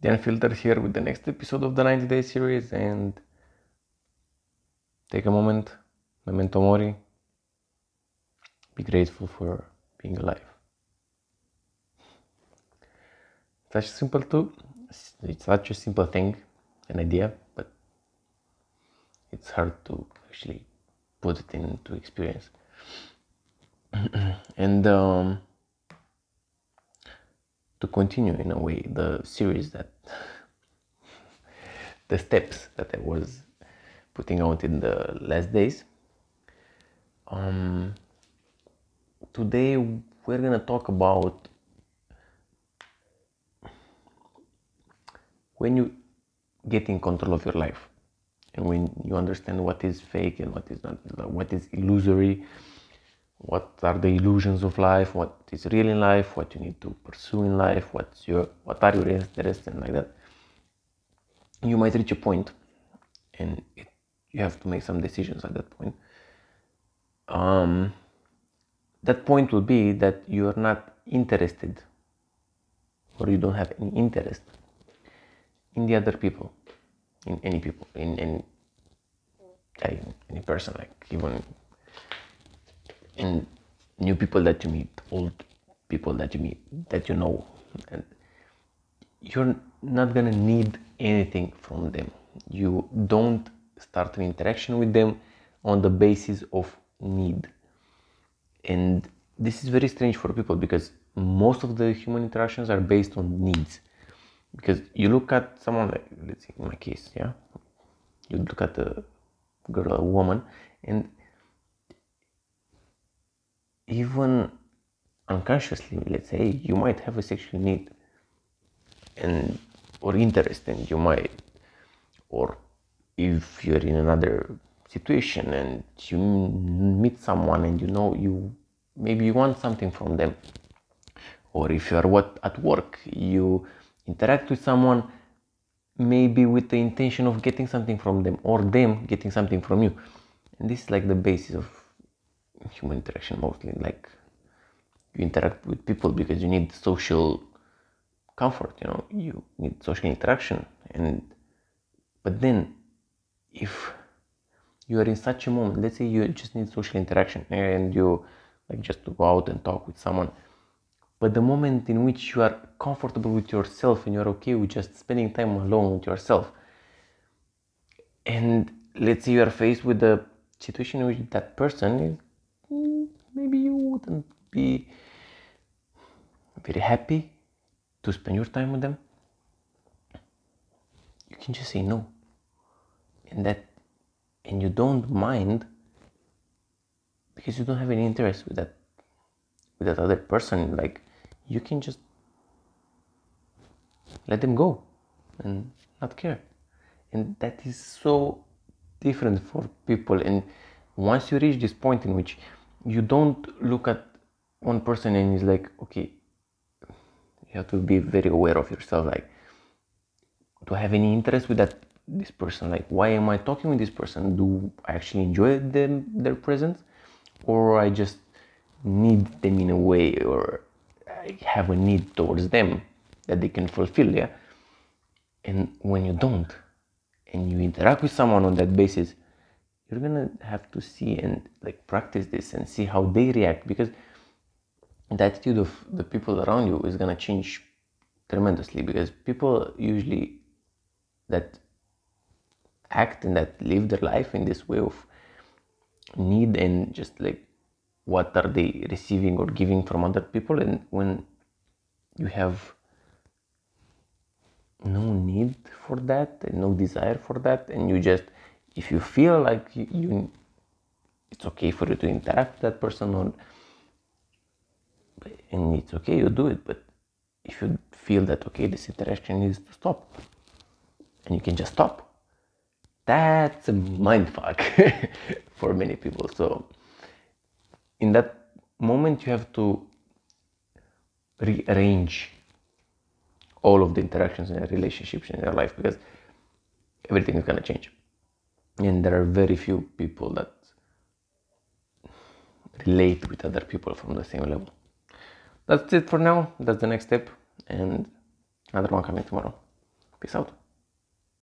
The Unfiltered here with the next episode of the 90 Day series and take a moment, memento mori, be grateful for being alive. Such a simple to it's such a simple thing, an idea, but it's hard to actually put it into experience. and um, to continue in a way the series that the steps that I was putting out in the last days. Um, today we're gonna talk about when you get in control of your life and when you understand what is fake and what is not what is illusory what are the illusions of life? What is real in life? What you need to pursue in life? What's your what are your interests and like that? You might reach a point and it, you have to make some decisions at that point. Um, that point will be that you are not interested or you don't have any interest in the other people in any people in any any person like even in new people that you meet, old people that you meet, that you know, and you're not gonna need anything from them. You don't start an interaction with them on the basis of need. And this is very strange for people because most of the human interactions are based on needs. Because you look at someone like, let's say, in my case, yeah, you look at a girl, a woman, and even unconsciously, let's say, you might have a sexual need and or interest, and you might, or if you're in another situation and you meet someone and you know you maybe you want something from them, or if you are what at work you interact with someone maybe with the intention of getting something from them or them getting something from you. And this is like the basis of human interaction mostly like you interact with people because you need social comfort you know you need social interaction. And but then if you are in such a moment let's say you just need social interaction and you like just to go out and talk with someone but the moment in which you are comfortable with yourself and you're okay with just spending time alone with yourself and let's say you are faced with a situation in which that person wouldn't be very happy to spend your time with them. You can just say no. And that and you don't mind because you don't have any interest with that with that other person. Like you can just let them go and not care. And that is so different for people. And once you reach this point in which you don't look at one person and it's like okay you have to be very aware of yourself like do i have any interest with that this person? Like why am i talking with this person? Do i actually enjoy them their presence? Or i just need them in a way or i have a need towards them that they can fulfill yeah? And when you don't and you interact with someone on that basis you're gonna have to see and like practice this and see how they react because the attitude of the people around you is gonna change tremendously because people usually that act and that live their life in this way of need and just like what are they receiving or giving from other people and when you have no need for that and no desire for that and you just if you feel like you, you it's okay for you to interact with that person or and it's okay you do it but if you feel that okay this interaction needs to stop and you can just stop that's a mind fuck for many people. So in that moment you have to rearrange all of the interactions and relationships in your life because everything is going to change and there are very few people that relate with other people from the same level. That's it for now. That's the next step, and another one coming tomorrow. Peace out.